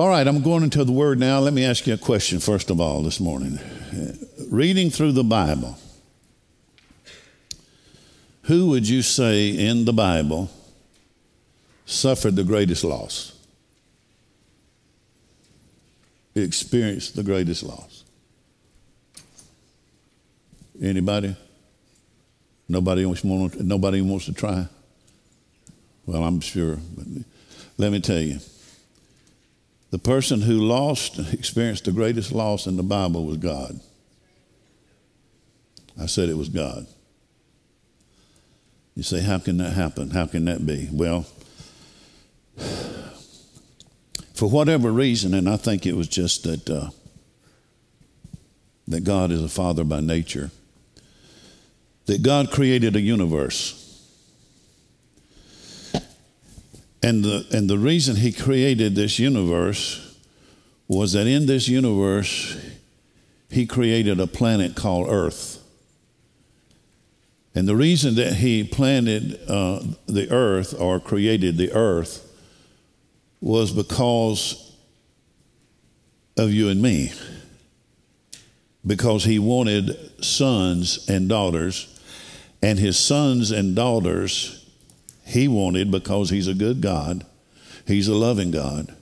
All right, I'm going into the Word now. Let me ask you a question, first of all, this morning. Reading through the Bible, who would you say in the Bible suffered the greatest loss? Experienced the greatest loss? Anybody? Nobody wants, nobody wants to try? Well, I'm sure. But let me tell you the person who lost, experienced the greatest loss in the Bible was God. I said it was God. You say, how can that happen? How can that be? Well, for whatever reason, and I think it was just that, uh, that God is a father by nature, that God created a universe. And the, and the reason he created this universe was that in this universe, he created a planet called Earth. And the reason that he planted uh, the earth or created the earth was because of you and me. Because he wanted sons and daughters, and his sons and daughters he wanted, because He's a good God, He's a loving God,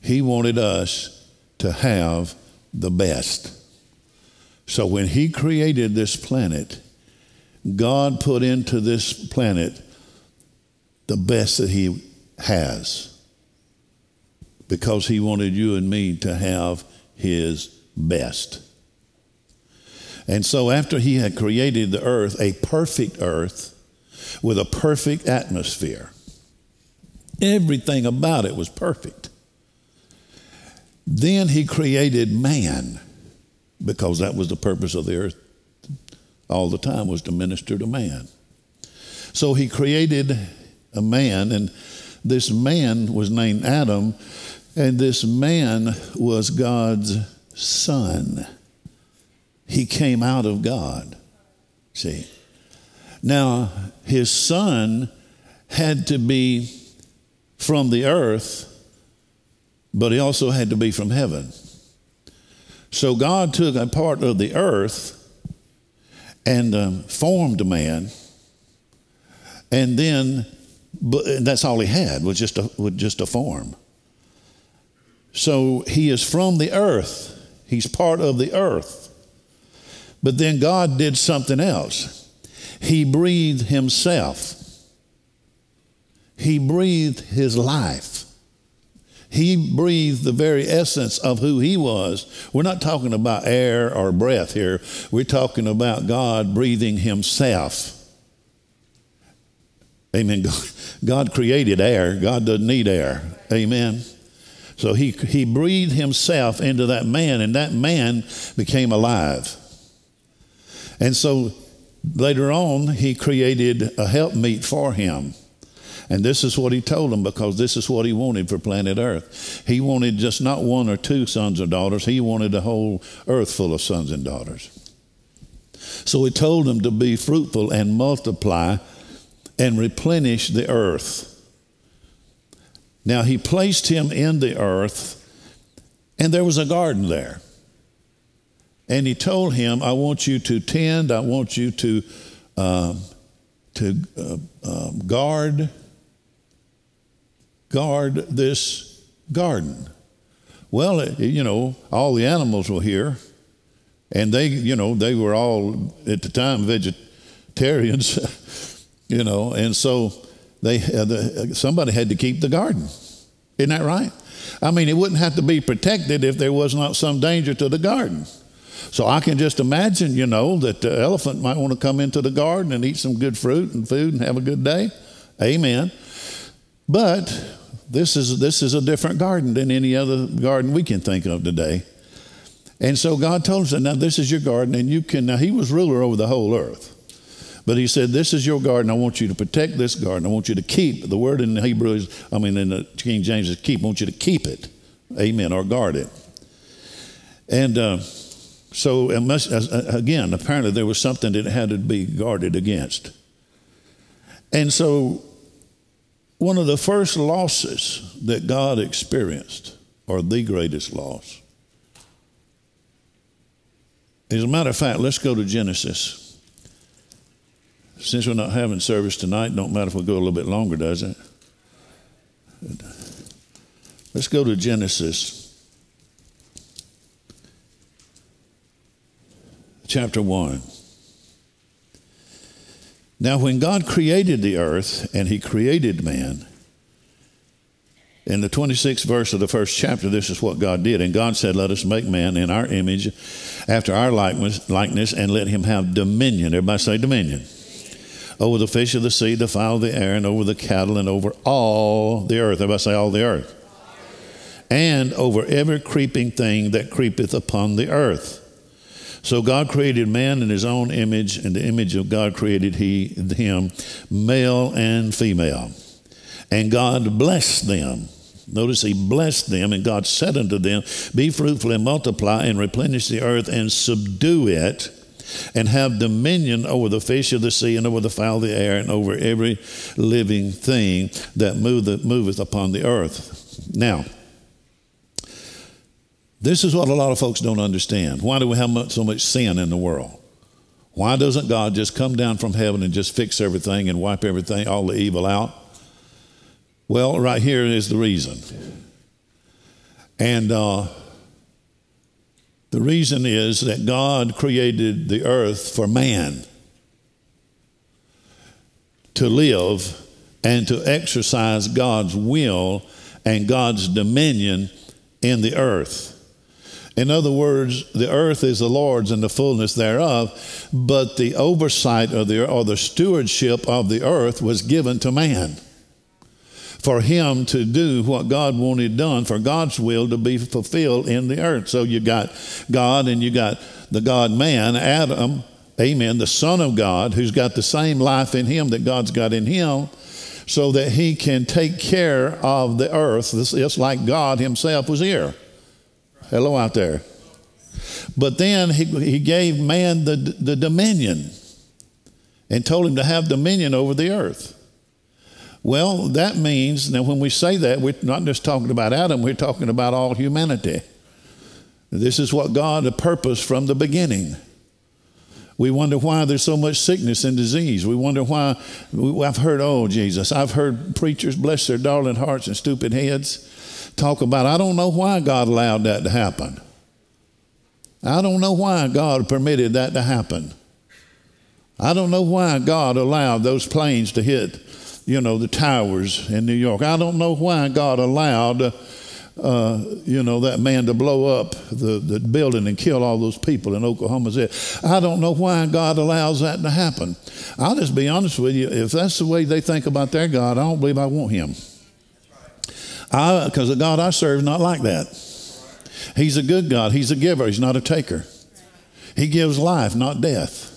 He wanted us to have the best. So when He created this planet, God put into this planet the best that He has because He wanted you and me to have His best. And so, after He had created the earth, a perfect earth, with a perfect atmosphere. Everything about it was perfect. Then he created man because that was the purpose of the earth all the time was to minister to man. So he created a man and this man was named Adam and this man was God's son. He came out of God. See. Now, his son had to be from the earth, but he also had to be from heaven. So God took a part of the earth and um, formed a man, and then but that's all he had was just a was just a form. So he is from the earth. He's part of the earth. But then God did something else. He breathed himself. He breathed his life. He breathed the very essence of who he was. We're not talking about air or breath here. We're talking about God breathing himself. Amen. God created air. God doesn't need air. Amen. So he, he breathed himself into that man, and that man became alive. And so Later on, he created a helpmeet for him. And this is what he told them because this is what he wanted for planet Earth. He wanted just not one or two sons or daughters, he wanted a whole earth full of sons and daughters. So he told them to be fruitful and multiply and replenish the earth. Now he placed him in the earth, and there was a garden there. And he told him, I want you to tend, I want you to, um, to uh, um, guard, guard this garden. Well, it, you know, all the animals were here, and they, you know, they were all at the time vegetarians, you know, and so they, uh, the, somebody had to keep the garden. Isn't that right? I mean, it wouldn't have to be protected if there was not some danger to the garden. So I can just imagine, you know, that the elephant might want to come into the garden and eat some good fruit and food and have a good day. Amen. But this is, this is a different garden than any other garden we can think of today. And so God told us, now this is your garden, and you can, now he was ruler over the whole earth. But he said, This is your garden. I want you to protect this garden. I want you to keep. The word in the Hebrew is, I mean, in the King James is keep. I want you to keep it. Amen. Or guard it. And uh, so, uh, again, apparently there was something that had to be guarded against. And so, one of the first losses that God experienced or the greatest loss. As a matter of fact, let's go to Genesis. Since we're not having service tonight, don't matter if we go a little bit longer, does it? Let's go to Genesis chapter 1. Now, when God created the earth and he created man, in the 26th verse of the first chapter, this is what God did. And God said, Let us make man in our image, after our likeness, likeness and let him have dominion. Everybody say dominion. Over the fish of the sea, the fowl of the air, and over the cattle, and over all the earth. Everybody say all the earth. And over every creeping thing that creepeth upon the earth. So God created man in his own image, and the image of God created he him, male and female. And God blessed them. Notice he blessed them, and God said unto them, Be fruitful and multiply, and replenish the earth and subdue it, and have dominion over the fish of the sea, and over the fowl of the air, and over every living thing that moveth upon the earth. Now, this is what a lot of folks don't understand. Why do we have so much sin in the world? Why doesn't God just come down from heaven and just fix everything and wipe everything, all the evil out? Well, right here is the reason. And uh, the reason is that God created the earth for man to live and to exercise God's will and God's dominion in the earth. In other words, the earth is the Lord's and the fullness thereof, but the oversight of the or the stewardship of the earth was given to man for him to do what God wanted done, for God's will to be fulfilled in the earth. So you got God and you got the God man, Adam, amen, the Son of God, who's got the same life in him that God's got in him, so that he can take care of the earth. It's like God himself was here. Hello out there. But then he, he gave man the, the dominion and told him to have dominion over the earth. Well, that means, now when we say that, we're not just talking about Adam, we're talking about all humanity. This is what God had purposed from the beginning. We wonder why there's so much sickness and disease. We wonder why. I've heard, oh, Jesus, I've heard preachers, bless their darling hearts and stupid heads, talk about, I don't know why God allowed that to happen. I don't know why God permitted that to happen. I don't know why God allowed those planes to hit you know, the towers in New York. I don't know why God allowed, uh, you know, that man to blow up the, the building and kill all those people in Oklahoma City. I don't know why God allows that to happen. I'll just be honest with you. If that's the way they think about their God, I don't believe I want him. Because the God I serve is not like that. He's a good God. He's a giver. He's not a taker. He gives life, not death.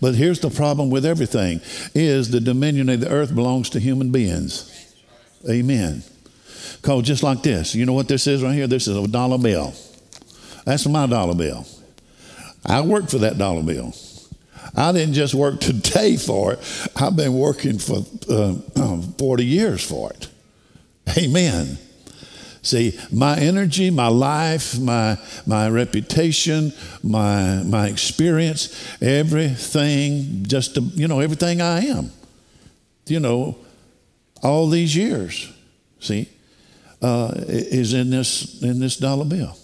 But here's the problem with everything is the dominion of the earth belongs to human beings. Amen. Called just like this. You know what this is right here? This is a dollar bill. That's my dollar bill. I worked for that dollar bill. I didn't just work today for it. I've been working for uh, 40 years for it. Amen. See, my energy, my life, my, my reputation, my, my experience, everything, just, to, you know, everything I am, you know, all these years, see, uh, is in this, in this dollar bill.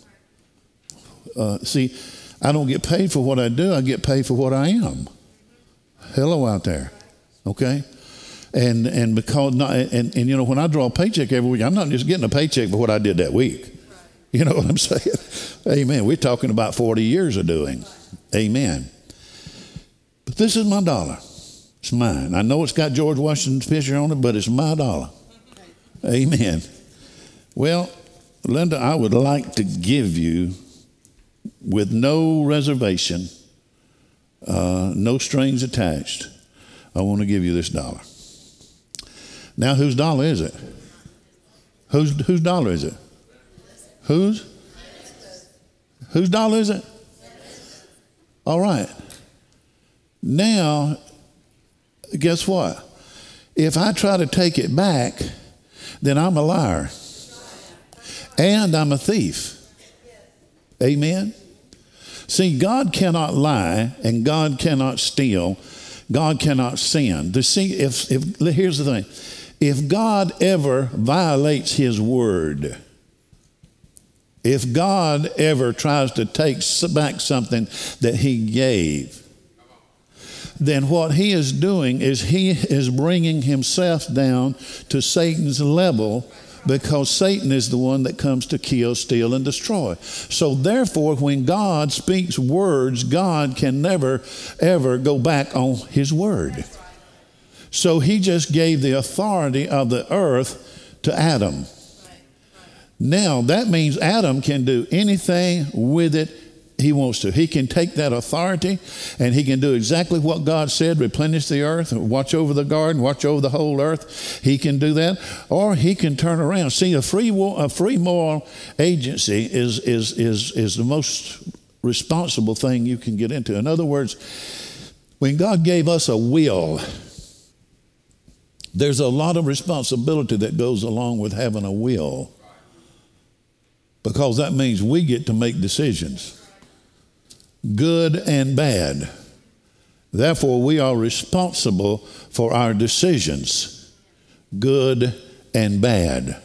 Uh, see, I don't get paid for what I do, I get paid for what I am. Hello out there, okay? And and because not, and, and you know when I draw a paycheck every week, I'm not just getting a paycheck for what I did that week. You know what I'm saying? Amen. We're talking about 40 years of doing. Amen. But this is my dollar. It's mine. I know it's got George Washington's picture on it, but it's my dollar. Amen. Well, Linda, I would like to give you, with no reservation, uh, no strings attached, I want to give you this dollar. Now, whose dollar is it? Whose, whose dollar is it? Whose? Whose dollar is it? All right. Now, guess what? If I try to take it back, then I'm a liar. and I'm a thief. Amen. See, God cannot lie and God cannot steal. God cannot sin. To see if, if here's the thing. If God ever violates his word, if God ever tries to take back something that he gave, then what he is doing is he is bringing himself down to Satan's level because Satan is the one that comes to kill, steal, and destroy. So, therefore, when God speaks words, God can never, ever go back on his word. So, he just gave the authority of the earth to Adam. Now, that means Adam can do anything with it he wants to. He can take that authority and he can do exactly what God said replenish the earth, watch over the garden, watch over the whole earth. He can do that. Or he can turn around. See, a free, a free moral agency is, is, is, is the most responsible thing you can get into. In other words, when God gave us a will, there's a lot of responsibility that goes along with having a will because that means we get to make decisions good and bad. Therefore, we are responsible for our decisions, good and bad.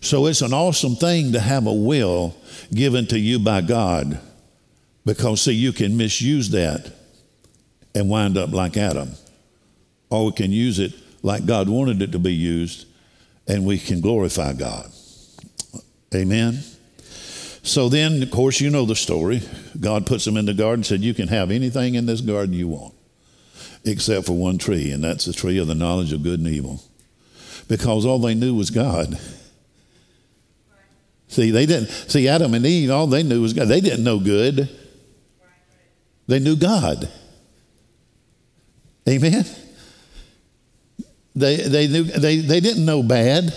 So it's an awesome thing to have a will given to you by God because, see, you can misuse that and wind up like Adam. Or we can use it like God wanted it to be used and we can glorify God. Amen. So then, of course, you know the story. God puts them in the garden and said, You can have anything in this garden you want, except for one tree, and that's the tree of the knowledge of good and evil. Because all they knew was God. See, they didn't see Adam and Eve, all they knew was God. They didn't know good. They knew God. Amen. They, they, knew, they, they didn't know bad.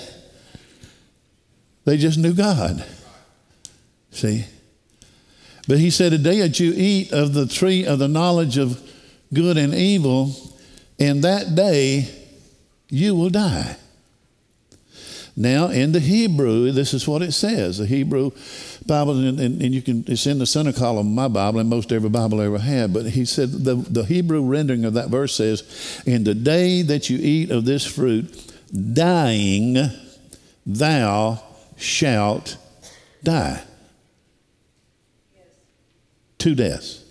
They just knew God. See? But he said, The day that you eat of the tree of the knowledge of good and evil, in that day you will die. Now, in the Hebrew, this is what it says. The Hebrew Bible, and, and, and, you can, it's in the center column of my Bible, and most every Bible I ever had. But he said the, the Hebrew rendering of that verse says, In the day that you eat of this fruit, dying, thou shalt die. Two deaths.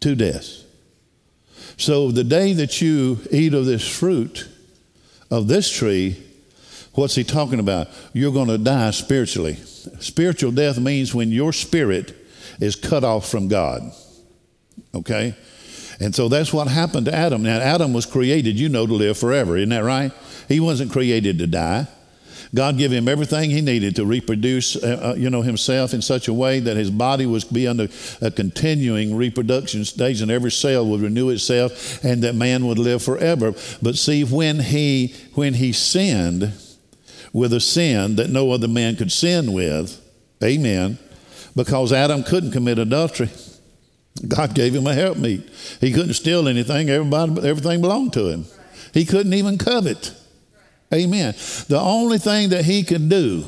Two deaths. So the day that you eat of this fruit of this tree, what's he talking about? You're going to die spiritually. Spiritual death means when your spirit is cut off from God. Okay? And so that's what happened to Adam. Now, Adam was created, you know, to live forever. Isn't that right? He wasn't created to die. God gave him everything he needed to reproduce, uh, uh, you know, himself in such a way that his body was be under a continuing reproduction stage, and every cell would renew itself, and that man would live forever. But see, when he when he sinned with a sin that no other man could sin with, Amen, because Adam couldn't commit adultery. God gave him a helpmeet. He couldn't steal anything. Everybody, everything belonged to him. He couldn't even covet. Amen. The only thing that he could do,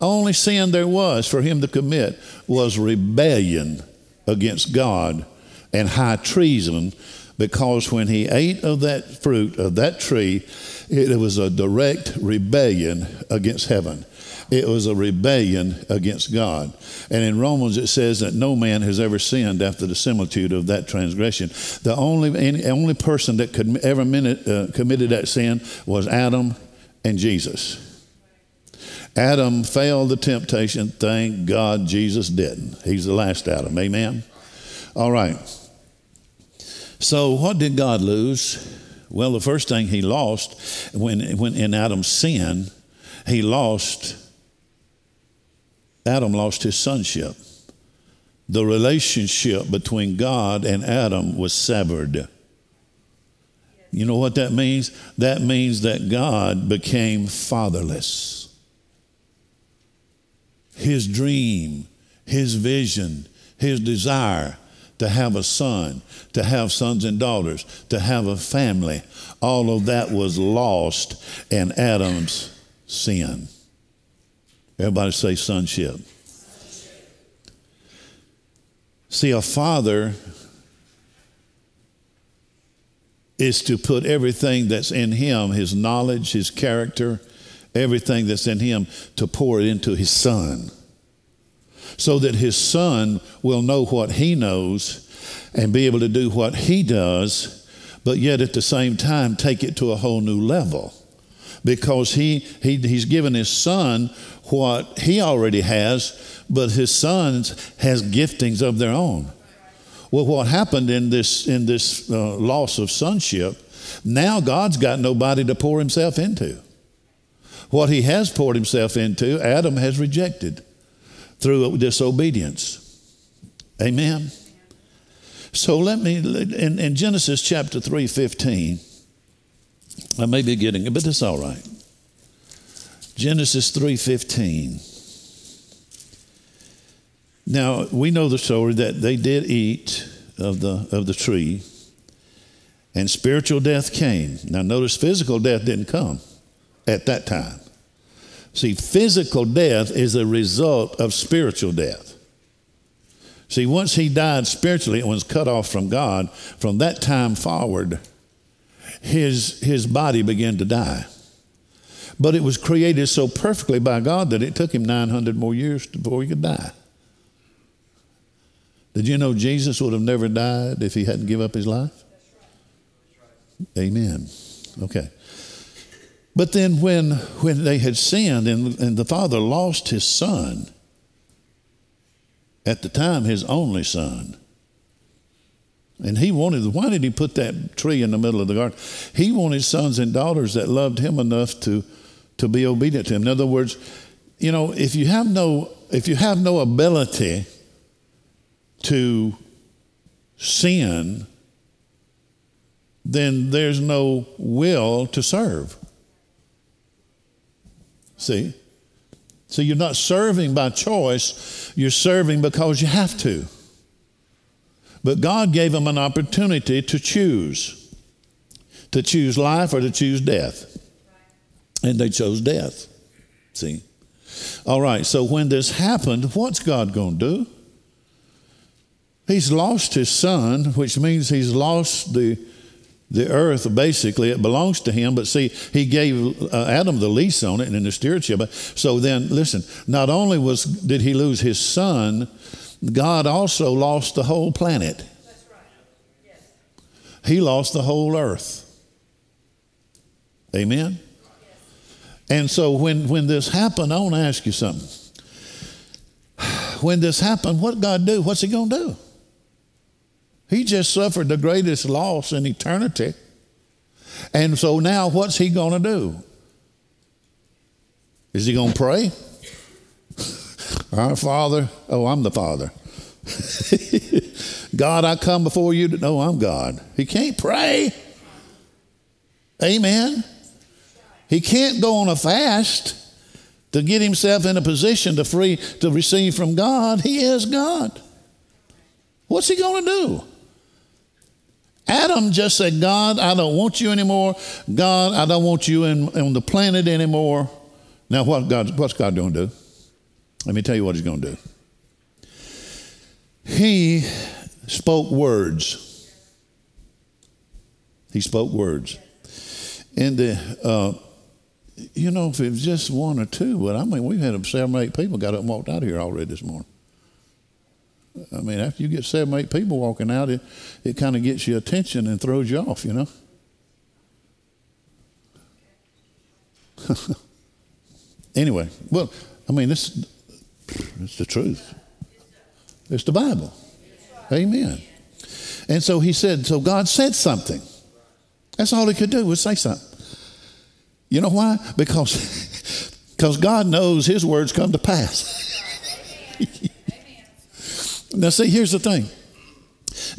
only sin there was for him to commit, was rebellion against God and high treason because when he ate of that fruit of that tree, it was a direct rebellion against heaven. It was a rebellion against God. And in Romans, it says that no man has ever sinned after the similitude of that transgression. The only, any, only person that could ever minute, uh, committed that sin was Adam and Jesus. Adam failed the temptation. Thank God Jesus didn't. He's the last Adam. Amen. All right. So, what did God lose? Well, the first thing he lost when, when in Adam's sin, he lost Adam lost his sonship. The relationship between God and Adam was severed. You know what that means? That means that God became fatherless. His dream, his vision, his desire to have a son, to have sons and daughters, to have a family, all of that was lost in Adam's sin. Everybody say sonship. See, a father is to put everything that's in him, his knowledge, his character, everything that's in him, to pour it into his son. So that his son will know what he knows and be able to do what he does, but yet at the same time take it to a whole new level. Because he, he, he's given his son what he already has, but his sons has giftings of their own. Well, what happened in this, in this uh, loss of sonship, now God's got nobody to pour himself into. What he has poured himself into, Adam has rejected through disobedience. Amen. So let me, in, in Genesis chapter 3 15, I may be getting it, but it's all right. Genesis 3:15. Now, we know the story that they did eat of the of the tree and spiritual death came. Now notice physical death didn't come at that time. See, physical death is a result of spiritual death. See, once he died spiritually and was cut off from God, from that time forward, his, his body began to die. But it was created so perfectly by God that it took him 900 more years before he could die. Did you know Jesus would have never died if he hadn't given up his life? Amen. Okay. But then when, when they had sinned and, and the father lost his son, at the time his only son, and he wanted, why did he put that tree in the middle of the garden? He wanted sons and daughters that loved him enough to to be obedient to him. In other words, you know, if you have no if you have no ability to sin, then there's no will to serve. See? So you're not serving by choice, you're serving because you have to. But God gave them an opportunity to choose to choose life or to choose death. And they chose death. See? All right, so when this happened, what's God going to do? He's lost his son, which means he's lost the, the earth, basically. It belongs to him. But see, he gave uh, Adam the lease on it and in the stewardship. So then, listen, not only was, did he lose his son, God also lost the whole planet. Right. Yes. He lost the whole earth. Amen? And so when, when this happened, I want to ask you something. When this happened, what God do? What's he going to do? He just suffered the greatest loss in eternity. And so now what's he going to do? Is he going to pray? Our Father, oh, I'm the Father. God, I come before you to know I'm God. He can't pray. Amen. He can't go on a fast to get himself in a position to free to receive from God. He is God. What's he going to do? Adam just said, God, I don't want you anymore. God, I don't want you in, on the planet anymore. Now, what God, what's God going to do? Let me tell you what he's going to do. He spoke words. He spoke words. And the uh, you know, if it was just one or two, but I mean, we've had seven or eight people got up and walked out of here already this morning. I mean, after you get seven eight people walking out, it, it kind of gets your attention and throws you off, you know? anyway, well, I mean, this it's the truth. It's the Bible. Amen. And so he said, so God said something. That's all he could do was say something. You know why? Because because God knows his words come to pass. now see, here's the thing.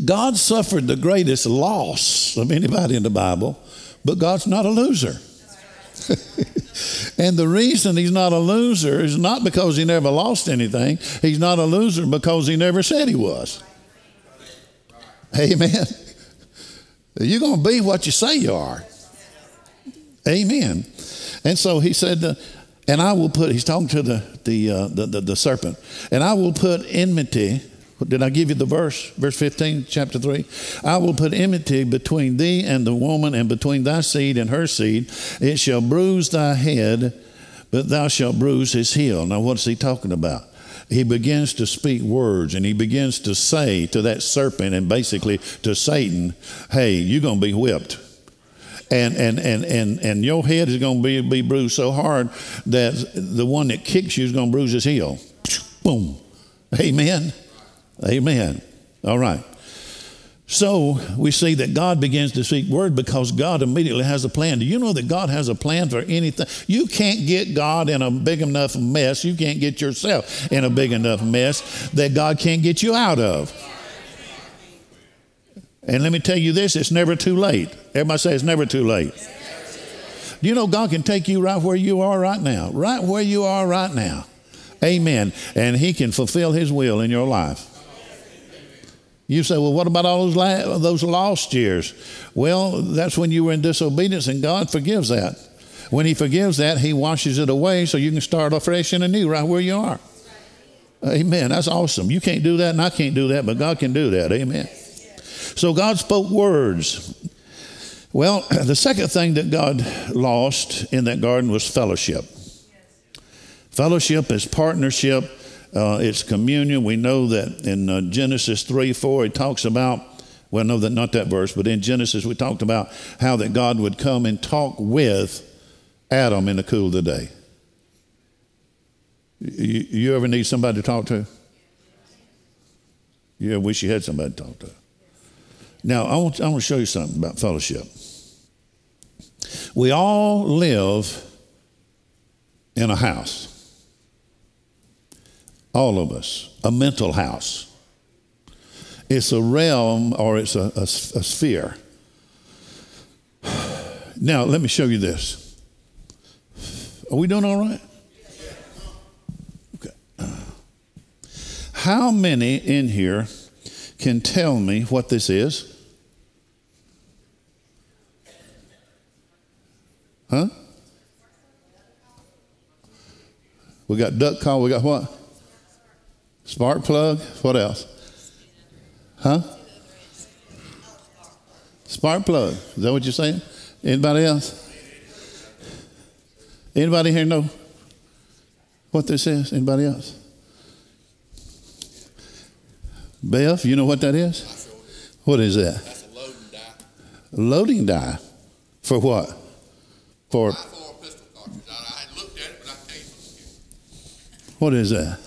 God suffered the greatest loss of anybody in the Bible, but God's not a loser. and the reason he's not a loser is not because he never lost anything. He's not a loser because he never said he was. Amen. You're going to be what you say you are. Amen. And so he said, And I will put, he's talking to the, the, uh, the, the, the serpent, and I will put enmity. Did I give you the verse? Verse 15, chapter 3. I will put enmity between thee and the woman, and between thy seed and her seed. It shall bruise thy head, but thou shalt bruise his heel. Now, what's he talking about? He begins to speak words and he begins to say to that serpent and basically to Satan, hey, you're going to be whipped and and and and and your head is going to be be bruised so hard that the one that kicks you is going to bruise his heel. Boom. Amen. Amen. All right. So we see that God begins to speak word because God immediately has a plan. Do you know that God has a plan for anything? You can't get God in a big enough mess. You can't get yourself in a big enough mess that God can't get you out of. And let me tell you this it's never too late. Everybody say it's never too late. Do you know God can take you right where you are right now? Right where you are right now. Amen. And He can fulfill His will in your life. You say, well, what about all those, la- those lost years? Well, that's when you were in disobedience, and God forgives that. When He forgives that, He washes it away so you can start afresh and anew right where you are. Amen. That's awesome. You can't do that, and I can't do that, but God can do that. Amen. So God spoke words. Well, the second thing that God lost in that garden was fellowship. Fellowship is partnership, uh, it's communion. We know that in uh, Genesis 3 4, it talks about, well, no, that, not that verse, but in Genesis, we talked about how that God would come and talk with Adam in the cool of the day. You, you ever need somebody to talk to? You ever wish you had somebody to talk to. Now, I want, I want to show you something about fellowship. We all live in a house. All of us, a mental house. It's a realm or it's a, a, a sphere. Now, let me show you this. Are we doing all right? Okay. How many in here can tell me what this is? Huh? We got duck call. We got what? Spark plug. What else? Huh? Spark plug. Is that what you're saying? Anybody else? Anybody here know what this is? Anybody else? Beth, you know what that is? What is that? That's a loading die. Loading die. For what? For For a pistol cartridge. I, I hadn't looked at it, but I can't. what is that?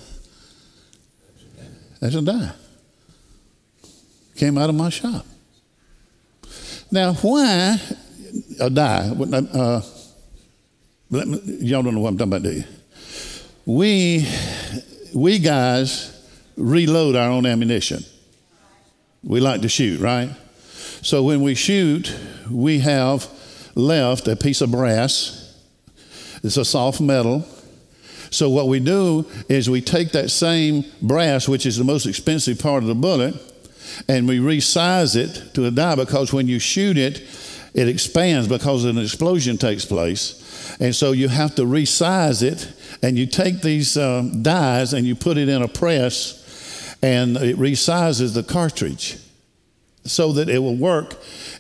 That's a die. Came out of my shop. Now, why a die? Uh, me, y'all don't know what I'm talking about, do you? We, we guys reload our own ammunition. We like to shoot, right? So when we shoot, we have left a piece of brass. It's a soft metal. So what we do is we take that same brass, which is the most expensive part of the bullet, and we resize it to a die because when you shoot it, it expands because an explosion takes place. And so you have to resize it, and you take these um, dies and you put it in a press, and it resizes the cartridge so that it will work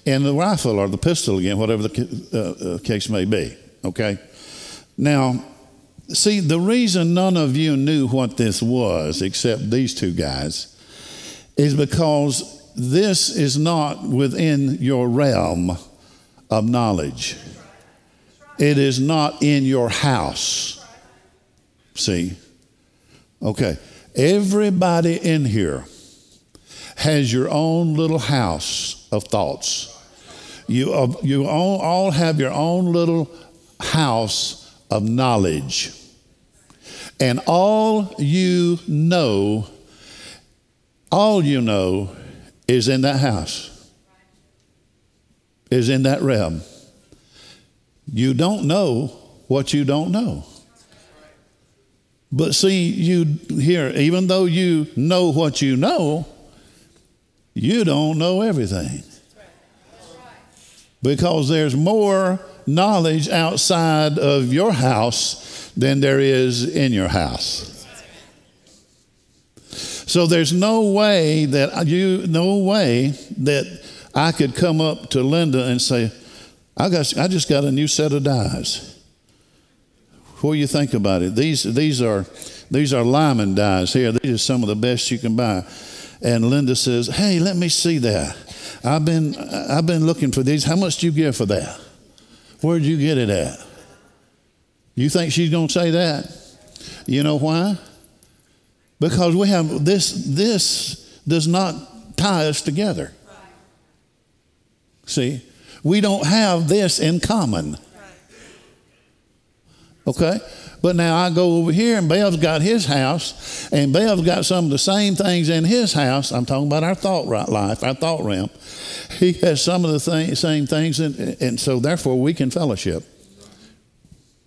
in the rifle or the pistol again, whatever the uh, uh, case may be. Okay? Now, see, the reason none of you knew what this was, except these two guys, is because this is not within your realm of knowledge. It is not in your house. See? Okay. Everybody in here has your own little house of thoughts. You, uh, you all, all have your own little house of knowledge. And all you know, all you know is in that house, is in that realm. You don't know what you don't know. But see, you here, even though you know what you know, you don't know everything. Because there's more knowledge outside of your house than there is in your house. So there's no way that you, no way that I could come up to Linda and say, I, got, I just got a new set of dies. What do you think about it? These, these, are, these are Lyman dies here. These are some of the best you can buy. And Linda says, Hey, let me see that. I've been, I've been looking for these. How much do you give for that? Where'd you get it at? You think she's going to say that? You know why? Because we have this, this does not tie us together. See, we don't have this in common. Okay? But now I go over here and Bev's got his house, and Bev's got some of the same things in his house. I'm talking about our thought life, our thought realm. He has some of the th- same things, and, and so therefore we can fellowship.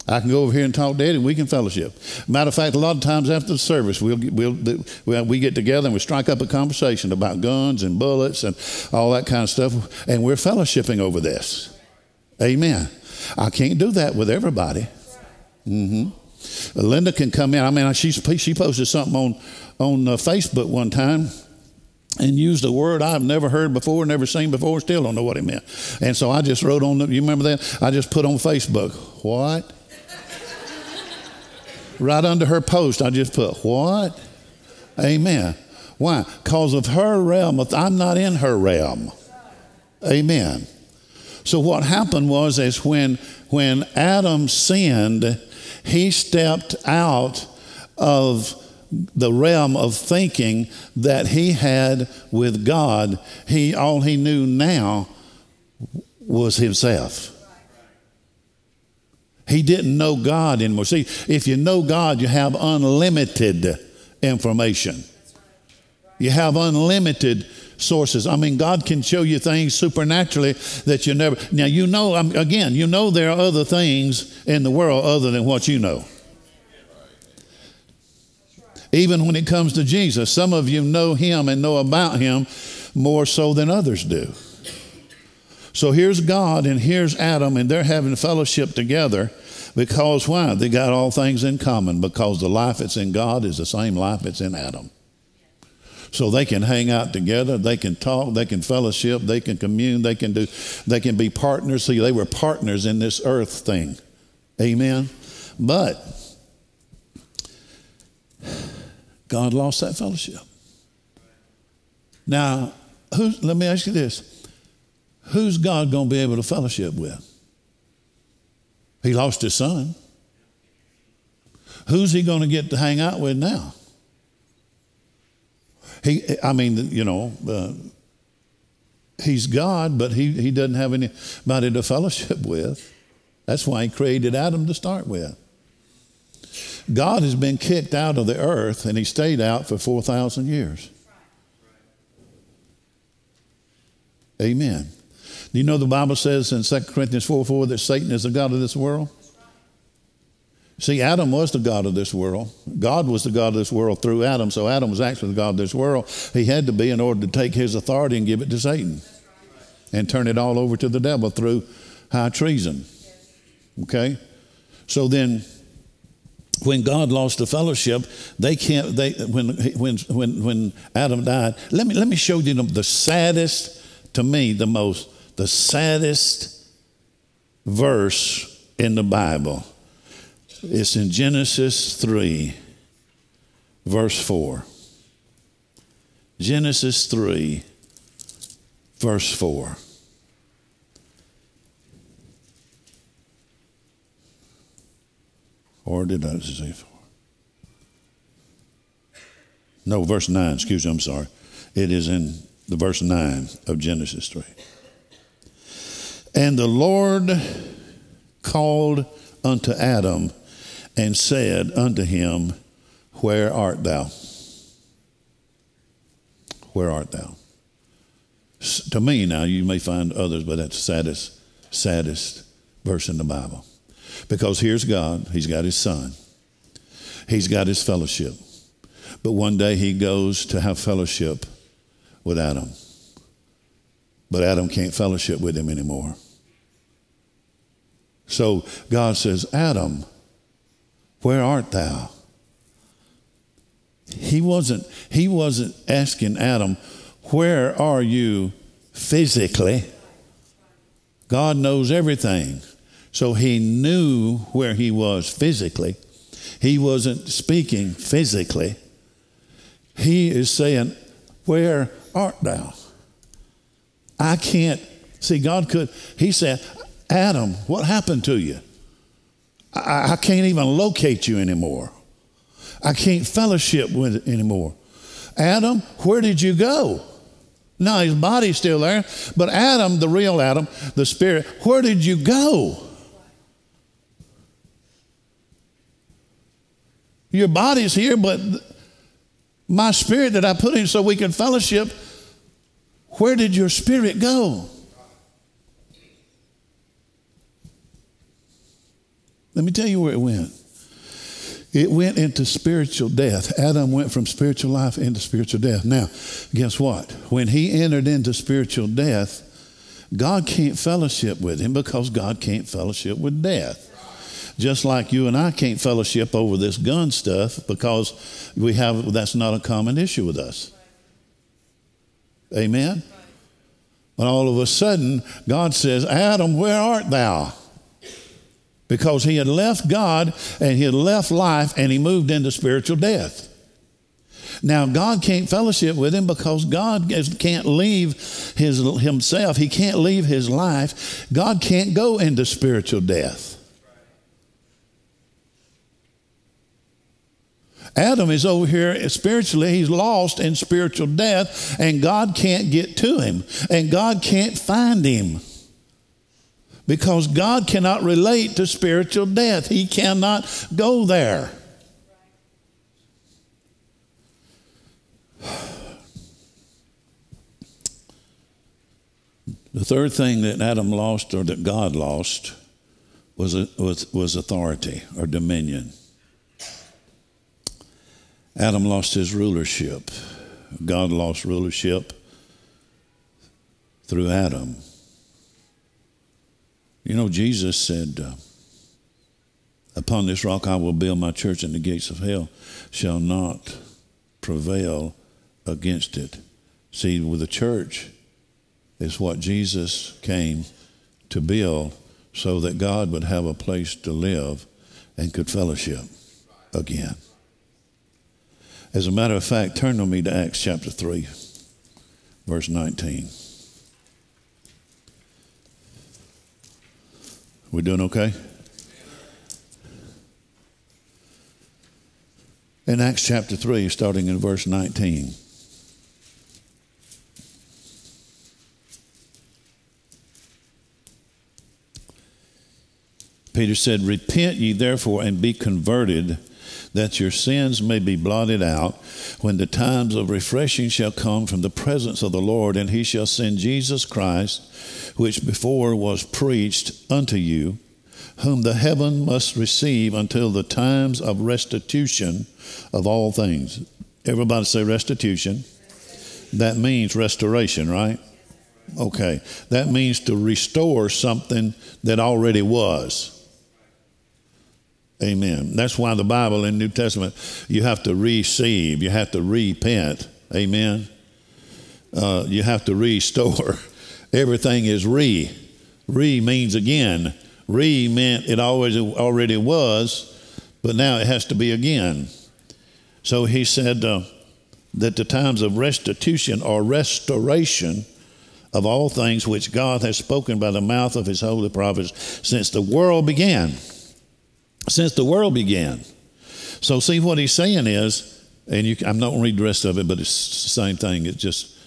I can go over here and talk to Eddie, and we can fellowship. Matter of fact, a lot of times after the service, we'll, we'll, we get together and we strike up a conversation about guns and bullets and all that kind of stuff, and we're fellowshipping over this. Amen. I can't do that with everybody. Mm-hmm. Linda can come in. I mean, she, she posted something on, on uh, Facebook one time and used a word I've never heard before, never seen before, still don't know what it meant. And so I just wrote on, the, you remember that? I just put on Facebook, what? right under her post, I just put, What? Amen. Why? Because of her realm. I'm not in her realm. Amen. So what happened was is when when Adam sinned, he stepped out of the realm of thinking that he had with God. He all he knew now was himself. He didn't know God anymore. See, if you know God, you have unlimited information. You have unlimited sources. I mean, God can show you things supernaturally that you never. Now, you know, again, you know there are other things in the world other than what you know. Even when it comes to Jesus, some of you know him and know about him more so than others do. So here's God and here's Adam, and they're having fellowship together because why? They got all things in common because the life that's in God is the same life that's in Adam. So they can hang out together, they can talk, they can fellowship, they can commune, they can do, they can be partners. See, they were partners in this earth thing. Amen. But God lost that fellowship. Now, let me ask you this who's God going to be able to fellowship with? He lost his son. Who's he going to get to hang out with now? He, I mean, you know, uh, he's God, but he, he doesn't have anybody to fellowship with. That's why he created Adam to start with. God has been kicked out of the earth and he stayed out for 4,000 years. Amen. Do you know the Bible says in 2 Corinthians 4 4 that Satan is the God of this world? See, Adam was the God of this world. God was the God of this world through Adam, so Adam was actually the God of this world. He had to be in order to take his authority and give it to Satan and turn it all over to the devil through high treason. Okay? So then when God lost the fellowship, they can't they when when when when Adam died, let me let me show you the saddest to me, the most the saddest verse in the Bible. It's in Genesis 3, verse 4. Genesis 3, verse 4. Or did I say 4? No, verse 9, excuse me, I'm sorry. It is in the verse 9 of Genesis 3. And the Lord called unto Adam and said unto him, Where art thou? Where art thou? To me, now, you may find others, but that's the saddest, saddest verse in the Bible. Because here's God, He's got His Son, He's got His fellowship. But one day He goes to have fellowship with Adam. But Adam can't fellowship with Him anymore So God says, Adam, where art thou? He wasn't, he wasn't asking Adam, where are you physically? God knows everything. So he knew where he was physically. He wasn't speaking physically. He is saying, Where art thou? I can't see. God could, he said, Adam, what happened to you? I, I can't even locate you anymore. I can't fellowship with it anymore. Adam, where did you go? No, his body's still there. But Adam, the real Adam, the spirit, where did you go? Your body's here, but my spirit that I put in so we can fellowship, where did your spirit go? Let me tell you where it went. It went into spiritual death. Adam went from spiritual life into spiritual death. Now, guess what? When he entered into spiritual death, God can't fellowship with him because God can't fellowship with death. Just like you and I can't fellowship over this gun stuff because we have that's not a common issue with us. Amen. But all of a sudden, God says, Adam, where art thou? Because he had left God and he had left life and he moved into spiritual death. Now, God can't fellowship with him because God can't leave his, himself. He can't leave his life. God can't go into spiritual death. Adam is over here spiritually, he's lost in spiritual death, and God can't get to him, and God can't find him. Because God cannot relate to spiritual death, He cannot go there. The third thing that Adam lost or that God lost was, was, was authority or dominion. Adam lost his rulership. God lost rulership through Adam. You know, Jesus said, uh, Upon this rock I will build my church, and the gates of hell shall not prevail against it. See, with the church is what Jesus came to build so that God would have a place to live and could fellowship again. As a matter of fact, turn with me to Acts chapter 3, verse 19. We doing okay? In Acts chapter 3, starting in verse 19. Peter said, Repent ye therefore and be converted, that your sins may be blotted out, when the times of refreshing shall come from the presence of the Lord, and he shall send Jesus Christ which before was preached unto you, whom the heaven must receive until the times of restitution of all things. Everybody say restitution. That means restoration, right? Okay. That means to restore something that already was. Amen. That's why the Bible in New Testament, you have to receive, you have to repent. Amen. Uh, you have to restore. Everything is re. Re means again. Re meant it always already was, but now it has to be again. So he said uh, that the times of restitution or restoration of all things which God has spoken by the mouth of his holy prophets since the world began. Since the world began. So, see what he's saying is, and you, I'm not going to read the rest of it, but it's the same thing. It just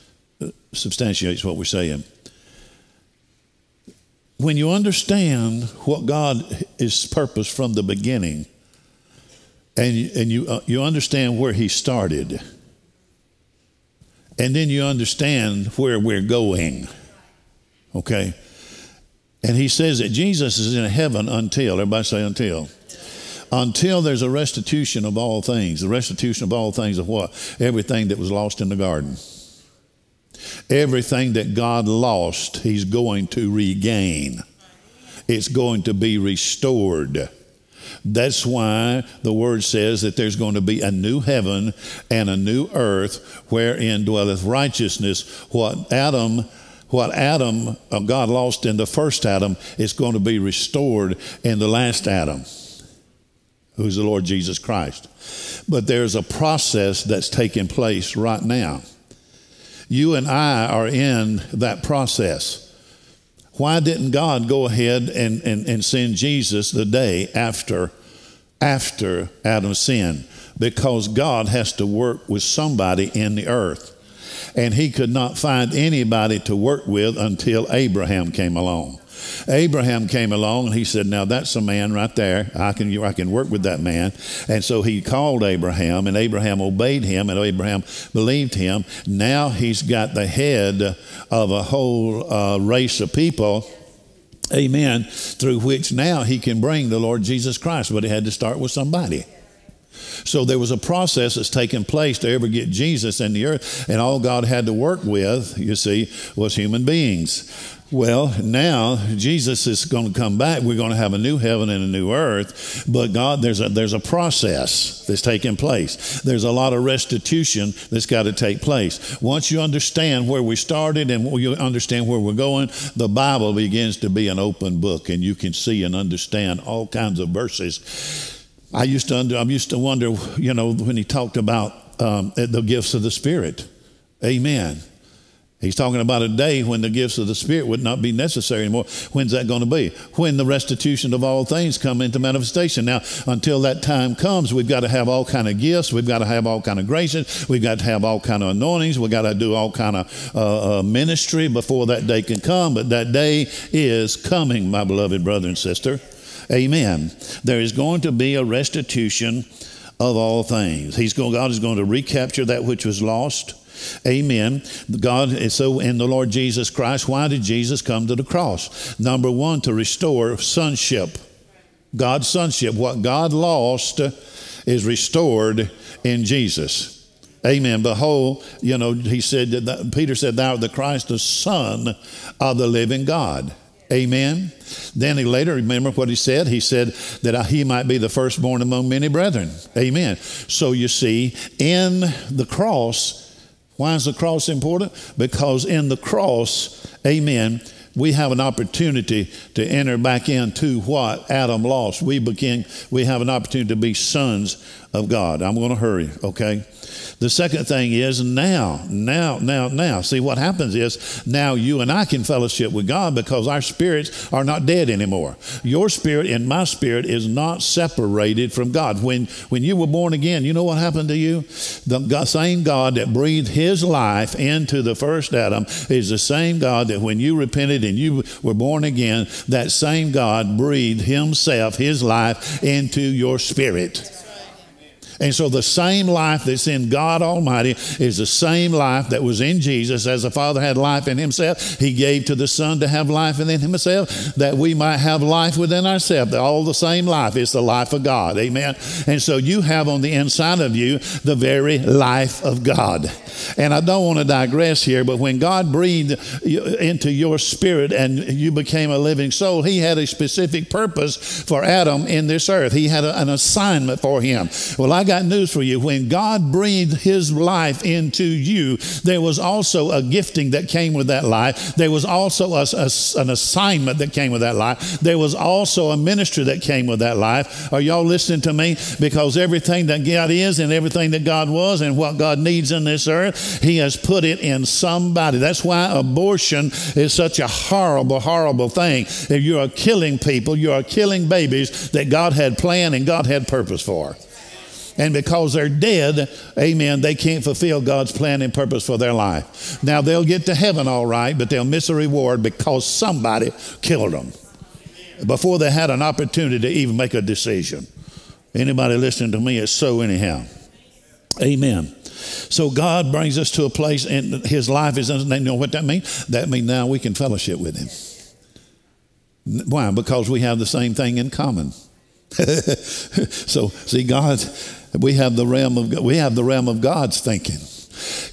uh, substantiates what we're saying when you understand what God is purpose from the beginning, and and you, uh, you understand where He started, and then you understand where we're going, okay? And He says that Jesus is in heaven until, everybody say until. Until there's a restitution of all things. The restitution of all things of what? Everything that was lost in the garden. Everything that God lost, He's going to regain it's going to be restored. That's why the word says that there's going to be a new heaven and a new earth wherein dwelleth righteousness. What Adam what Adam, uh, God lost in the first Adam, is going to be restored in the last Adam, who's the Lord Jesus Christ. But there's a process that's taking place right now. You and I are in that process. Why didn't God go ahead and, and, and send Jesus the day after, after Adam's sin? Because God has to work with somebody in the earth. And he could not find anybody to work with until Abraham came along. Abraham came along and he said, Now that's a man right there. I can, I can work with that man. And so he called Abraham, and Abraham obeyed him, and Abraham believed him. Now he's got the head of a whole uh, race of people. Amen. Through which now he can bring the Lord Jesus Christ, but he had to start with somebody. So there was a process that's taken place to ever get Jesus in the earth, and all God had to work with, you see, was human beings. Well, now Jesus is going to come back. We're going to have a new heaven and a new earth. But God, there's a there's a process that's taking place. There's a lot of restitution that's got to take place. Once you understand where we started and you understand where we're going, the Bible begins to be an open book, and you can see and understand all kinds of verses. I used to under, I used to wonder, you know, when he talked about um, the gifts of the Spirit. Amen. He's talking about a day when the gifts of the Spirit would not be necessary anymore. When's that going to be? When the restitution of all things come into manifestation. Now, until that time comes, we've got to have all kind of gifts. We've got to have all kind of graces. We've got to have all kind of anointings. We've got to do all kind of uh, uh, ministry before that day can come. But that day is coming, my beloved brother and sister. Amen. There is going to be a restitution of all things. He's going, God is going to recapture that which was lost. Amen. God is so in the Lord Jesus Christ. Why did Jesus come to the cross? Number one, to restore sonship. God's sonship. What God lost is restored in Jesus. Amen. Behold, you know, he said Peter said, Thou art the Christ, the Son of the living God. Amen. Then he later, remember what he said? He said that he might be the firstborn among many brethren. Amen. So you see, in the cross, why is the cross important? Because in the cross, amen, we have an opportunity to enter back into what Adam lost. We begin, we have an opportunity to be sons of God. I'm going to hurry, okay? The second thing is now, now, now, now. See, what happens is now you and I can fellowship with God because our spirits are not dead anymore. Your spirit and my spirit is not separated from God. When, when you were born again, you know what happened to you? The same God that breathed his life into the first Adam is the same God that when you repented and you were born again, that same God breathed himself, his life into your spirit. And so the same life that's in God Almighty is the same life that was in Jesus. As the Father had life in Himself, He gave to the Son to have life within Himself, that we might have life within ourselves. All the same life. is the life of God. Amen. And so you have on the inside of you the very life of God. And I don't want to digress here, but when God breathed into your spirit and you became a living soul, He had a specific purpose for Adam in this earth. He had a, an assignment for him. Well, I got news for you. When God breathed His life into you, there was also a gifting that came with that life. There was also a, a, an assignment that came with that life. There was also a ministry that came with that life. Are y'all listening to me? Because everything that God is and everything that God was and what God needs in this earth, He has put it in somebody. That's why abortion is such a horrible, horrible thing. If you are killing people, you are killing babies that God had planned and God had purpose for. And because they're dead, amen, they can't fulfill God's plan and purpose for their life. Now they'll get to heaven all right, but they'll miss a reward because somebody killed them before they had an opportunity to even make a decision. Anybody listening to me It's so anyhow. Amen. So God brings us to a place, and His life is. You know what that means? That means now we can fellowship with Him. Why? Because we have the same thing in common. so see, God, we have the realm of we have the realm of God's thinking.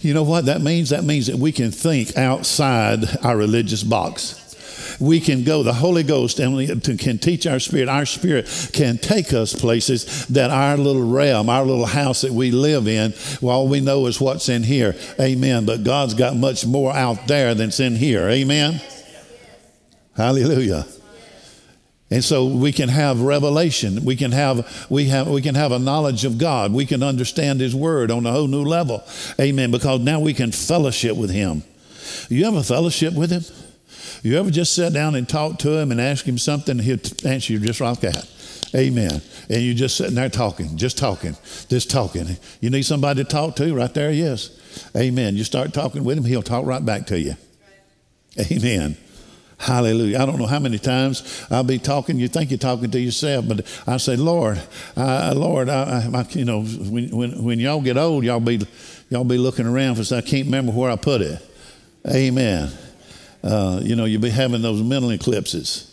You know what that means? That means that we can think outside our religious box. we can go. The Holy Ghost can teach our spirit. Our spirit can take us places that our little realm, our little house that we live in, all we know is what's in here. Amen. But God's got much more out there than's in here. Amen. Hallelujah. And so we can have revelation. We can have, we have, we can have a knowledge of God. We can understand His Word on a whole new level. Amen. Because now we can fellowship with Him. You have a fellowship with Him? You ever just sit down and talk to Him and ask Him something, He'll answer you just like that. Amen. And you're just sitting there talking, just talking, just talking. You need somebody to talk to, right there he is. Amen. You start talking with him, he'll talk right back to you. Amen. Hallelujah. I don't know how many times I'll be talking. You think you're talking to yourself, but I say, Lord, Lord, I, I, you know, when, when, when y'all get old, y'all be, y'all be looking around for, I can't remember where I put it. Amen. Uh, you know, you'll be having those mental eclipses.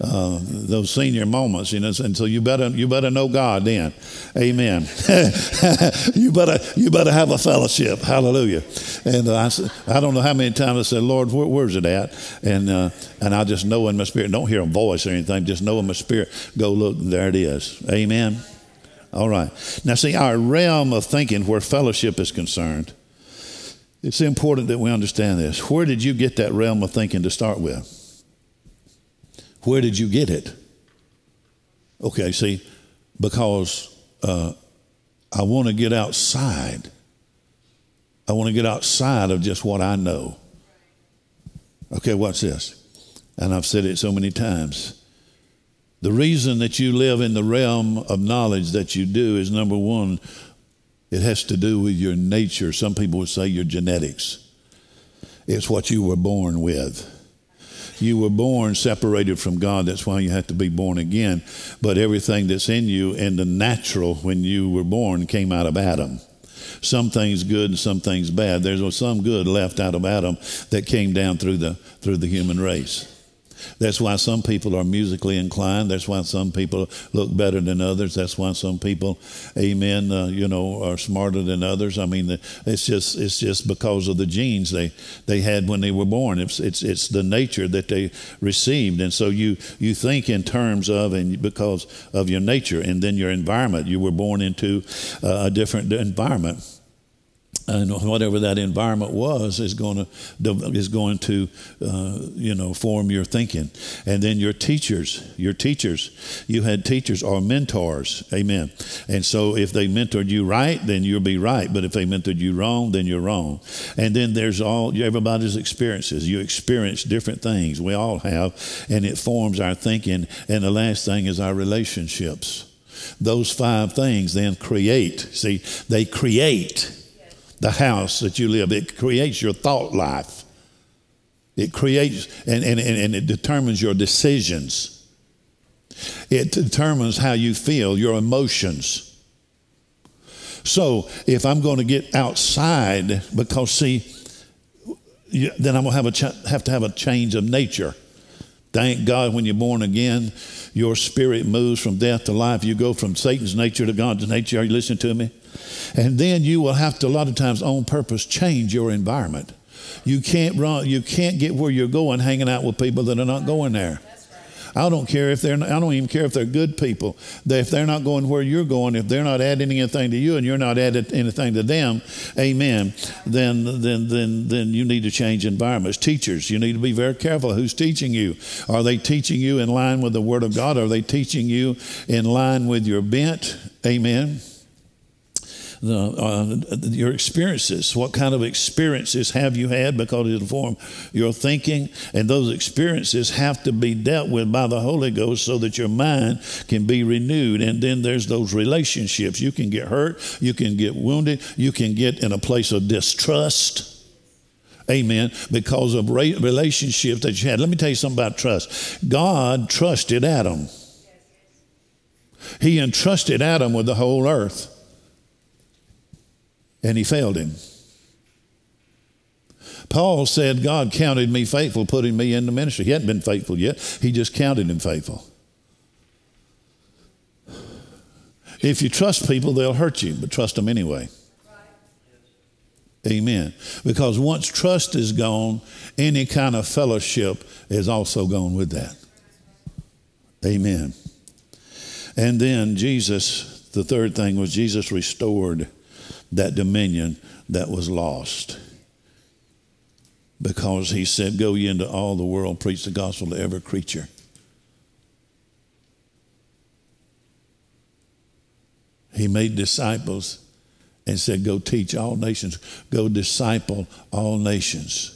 Uh, those senior moments, you know, and so you better you better know God then, Amen. you better you better have a fellowship, Hallelujah. And I I don't know how many times I said, Lord, where, where's it at? And uh, and I just know in my spirit, don't hear a voice or anything, just know in my spirit, go look, there it is, Amen. All right. Now, see, our realm of thinking where fellowship is concerned, it's important that we understand this. Where did you get that realm of thinking to start with? Where did you get it? Okay, see, because uh, I want to get outside. I want to get outside of just what I know. Okay, watch this. And I've said it so many times. The reason that you live in the realm of knowledge that you do is number one, it has to do with your nature. Some people would say your genetics. It's what you were born with. You were born separated from God. That's why you have to be born again. But everything that's in you in the natural when you were born came out of Adam. Some things good and some things bad. There's some good left out of Adam that came down through the through the human race. That's why some people are musically inclined. That's why some people look better than others. That's why some people, amen, uh, you know, are smarter than others. I mean, it's just it's just because of the genes they they had when they were born. It's it's it's the nature that they received, and so you you think in terms of and because of your nature, and then your environment. You were born into uh, a different environment and whatever that environment was is going to is going to uh, you know form your thinking. And then your teachers your teachers you had teachers or mentors amen. And so if they mentored you right then you'll be right. But if they mentored you wrong then you're wrong. And then there's all everybody's experiences. You experience different things. We all have. And it forms our thinking. And the last thing is our relationships. Those five things then create. See they create the house that you live. It creates your thought life. It creates and, and, and it determines your decisions. It determines how you feel, your emotions. So if I'm going to get outside, because see, then I'm going to have, have to have a change of nature. Thank God when you're born again, your spirit moves from death to life. You go from Satan's nature to God's nature. Are you listening to me? And then you will have to, a lot of times, on purpose, change your environment. You can't run, you can't get where you're going hanging out with people that are not going there. I don't care if they're. I don't even care if they're good people. They, if they're not going where you're going, if they're not adding anything to you, and you're not adding anything to them, Amen. Then, then, then, then you need to change environments. Teachers, you need to be very careful who's teaching you. Are they teaching you in line with the Word of God? Are they teaching you in line with your bent? Amen the, uh, your experiences. What kind of experiences have you had? Because it'll form your thinking, and those experiences have to be dealt with by the Holy Ghost so that your mind can be renewed. And then there's those relationships. You can get hurt, you can get wounded, you can get in a place of distrust. Amen. Because of relationships that you had. Let me tell you something about trust. God trusted Adam. He entrusted Adam with the whole earth and he failed him. Paul said, God counted me faithful, putting me in the ministry. He hadn't been faithful yet, he just counted him faithful. If you trust people, they'll hurt you, but trust them anyway. Amen. Because once trust is gone, any kind of fellowship is also gone with that. Amen. And then Jesus, the third thing was Jesus restored that dominion that was lost. Because he said, Go ye into all the world, preach the gospel to every creature. He made disciples and said, Go teach all nations, go disciple all nations.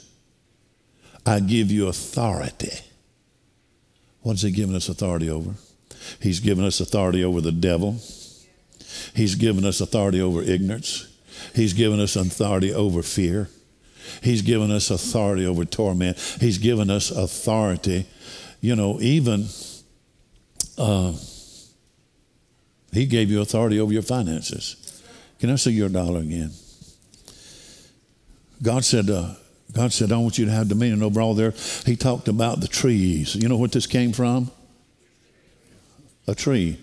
I give you authority. What has He given us authority over? He's given us authority over the devil. He's given us authority over ignorance. He's given us authority over fear. He's given us authority over torment. He's given us authority, you know, even uh, He gave you authority over your finances. Can I see your dollar again? God said, uh, God said, I want you to have dominion over all there. He talked about the trees. You know what this came from? A tree.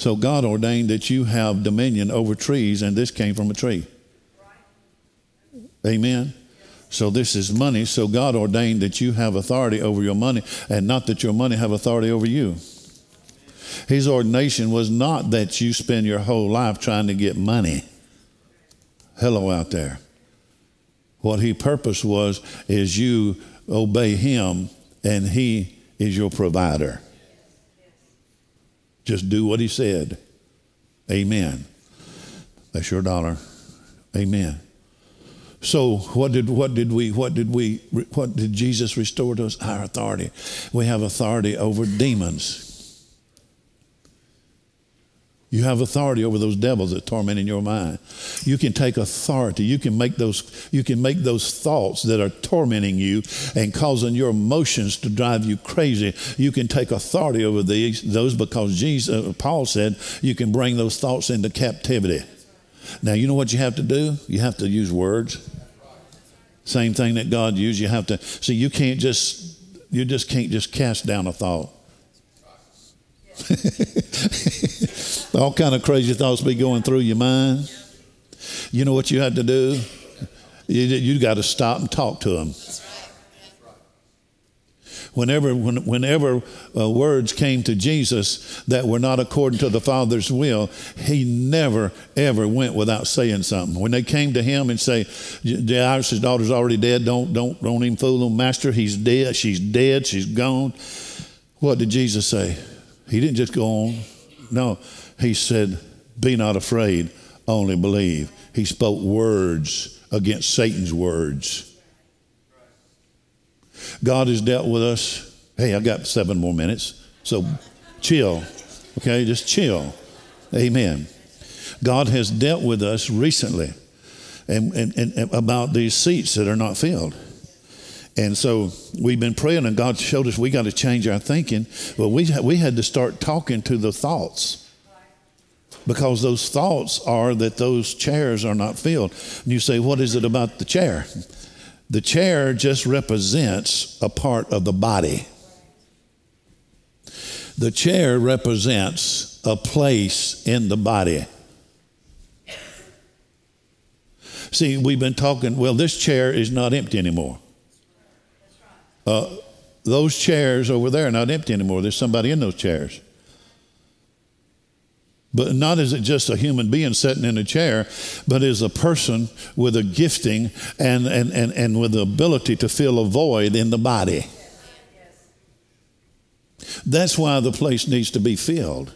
So God ordained that you have dominion over trees, and this came from a tree. Amen. So this is money. So God ordained that you have authority over your money, and not that your money have authority over you. His ordination was not that you spend your whole life trying to get money. Hello out there. What he purpose was is you obey him and he is your provider. Just do what he said. Amen. That's your dollar. Amen. So what did what did we what did we what did Jesus restore to us? Our authority. We have authority over demons. You have authority over those devils that torment in your mind. You can take authority. You can make those, you can make those thoughts that are tormenting you and causing your emotions to drive you crazy. You can take authority over these, those because Jesus, Paul said you can bring those thoughts into captivity. Now, you know what you have to do? You have to use words. Same thing that God used. You have to see. You can't just you just can't just cast down a thought. All kind of crazy thoughts be going through your mind. You know what you had to do? You, you got to stop and talk to them. Whenever, when, whenever uh, words came to Jesus that were not according to the Father's will, he never, ever went without saying something. When they came to him and say, Jairus' daughter's already dead, don't, don't, don't even fool them. Master, he's dead. She's dead. She's gone. What did Jesus say? He didn't just go on. No, he said, Be not afraid, only believe. He spoke words against Satan's words. God has dealt with us. Hey, I got seven more minutes, so chill. Okay, just chill. Amen. God has dealt with us recently and, and, and about these seats that are not filled. And so we've been praying, and God showed us we got to change our thinking. Well, we, we had to start talking to the thoughts because those thoughts are that those chairs are not filled. And you say, What is it about the chair? The chair just represents a part of the body. The chair represents a place in the body. See, we've been talking, well, this chair is not empty anymore. Uh, those chairs over there are not empty anymore. There's somebody in those chairs. But not as it just a human being sitting in a chair, but as a person with a gifting and, and, and, and with the ability to fill a void in the body. That's why the place needs to be filled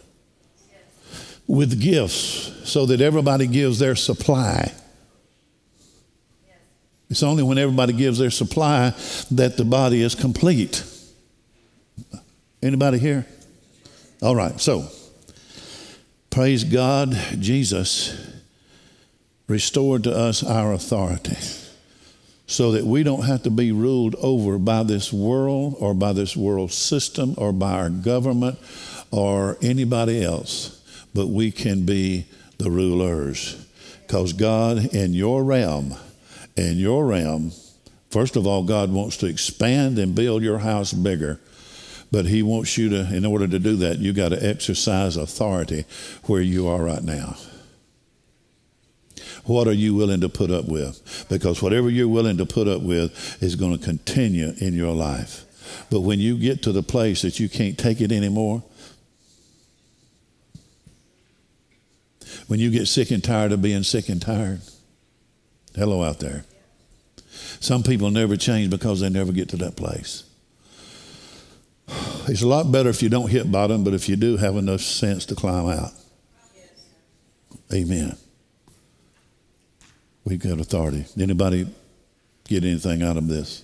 with gifts so that everybody gives their supply. It's only when everybody gives their supply that the body is complete. Anybody here? All right, so Praise God, Jesus restored to us our authority so that we don't have to be ruled over by this world or by this world system or by our government or anybody else, but we can be the rulers. Because God, in your realm, in your realm, first of all, God wants to expand and build your house bigger. But he wants you to, in order to do that, you got to exercise authority where you are right now. What are you willing to put up with? Because whatever you're willing to put up with is going to continue in your life. But when you get to the place that you can't take it anymore, when you get sick and tired of being sick and tired, hello out there. Some people never change because they never get to that place. It's a lot better if you don't hit bottom, but if you do, have enough sense to climb out. Amen. We've got authority. Anybody get anything out of this?